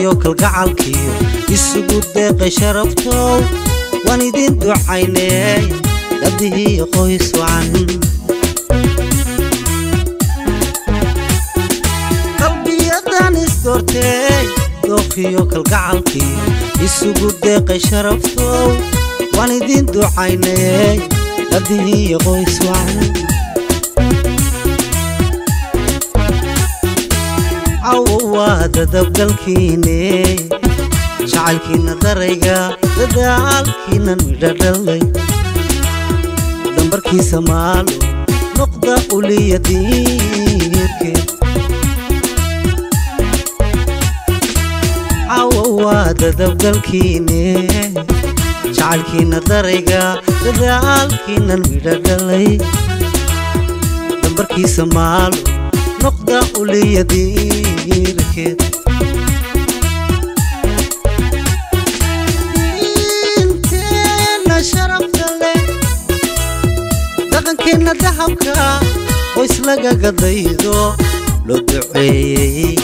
dookhiyo kalgacalkiyo isugu deeqay sharaftow waan idin ducaynee dabdihiiyo qoys wacan dookhiyo kalgacalkiyo isugu deeqay sharaftow waan idin ducaynee dabdihiiyo qoys wacan waa dadabgalkiine jacaylkiina darayga dadaalkiinan midha dhalay dambarkiisa maalo noqda uliya diirke cawo waa dadabgalkiine jacaylkiina darayga dadaalkiinan midha dhalay dambarkiisa maalo diirkeed diinteenna sharafta leh dhaqankeenna dahabka qoys lagaga daydo loo duceeyey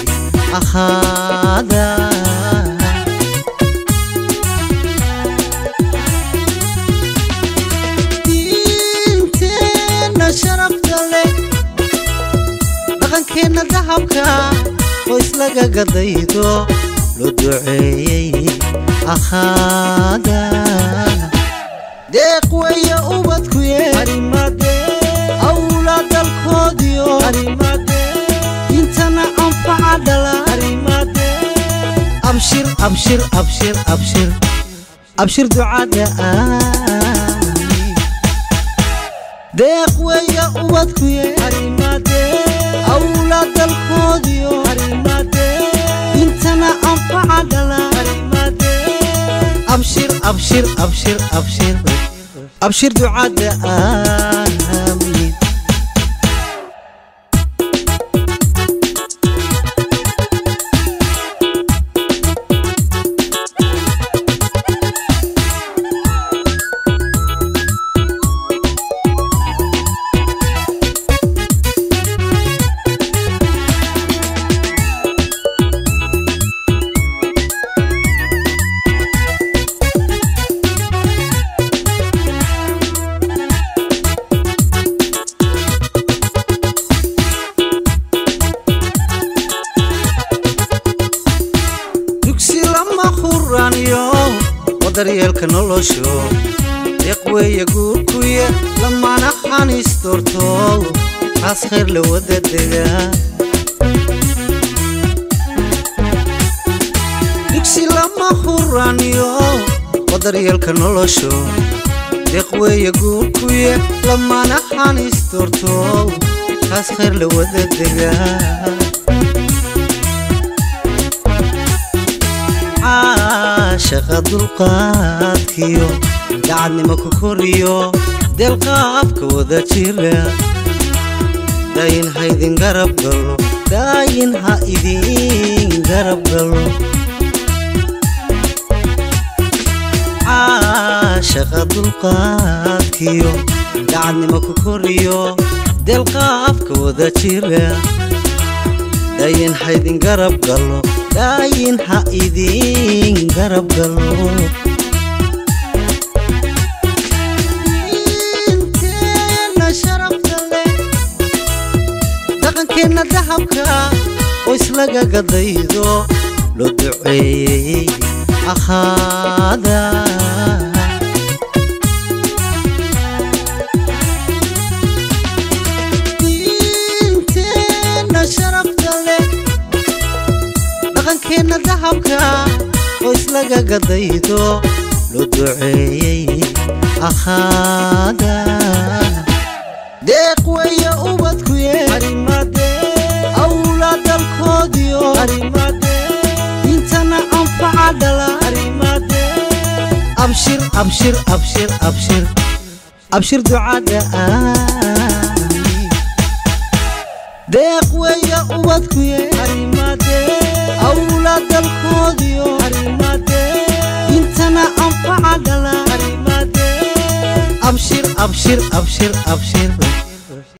ahaada ان ذهبك قوس لك قضيته؟ لدعي اخادا ديق ويا أوبتك يا أولاد الكوديو إنت أنا انفع دلا أبشر أبشر أبشر أبشر. أبشر دعاء ديق ويا أوبتك يا أبشر أبشر أبشر أبشر. أبشر دعاء. Wadaryeelka nolosho deeq weeye guurkuye lamana xaniis doorto taas khayr la wada dega. Dugsi lama huraaniyo wadaryeelka nolosho deeq weeye guurkuye lamana xaniis doorto taas khayr la wada dega caashaqa dulqaadkiyo dacadnimo ku koriyo deelqaabka wada jira. Daayin ha idin garab galo daayin ha idin garab galo caashaqa dulqaadkiyo dacadnimo ku koriyo deelqaabka wada jira dhayin haydin garab galo dhaayin ha idin garab galo. Dhaqankeenna dahabka oo islaga gadaydo loo duceeyey akhaada لكن ذهبك. قوس لك قضيته. لدعي أخادا ديق ويا أوبتك يا أولاد الكوديو. أريماتي انت أنا أنفع عدلا أبشر أبشر أبشر أبشر. أبشر دعاء. ديق ويا أوبتك يا أريماتي Abşir, abşir, abşir. abşir.